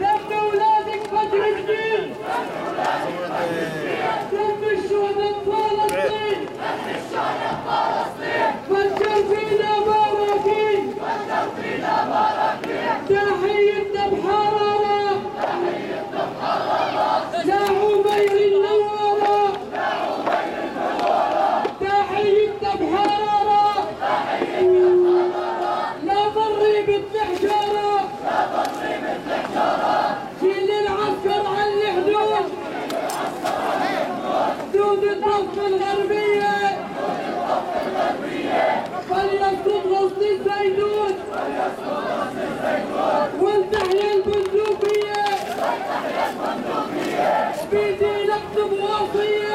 تبت أولادك فترة الدين بيدي نكتب وصيه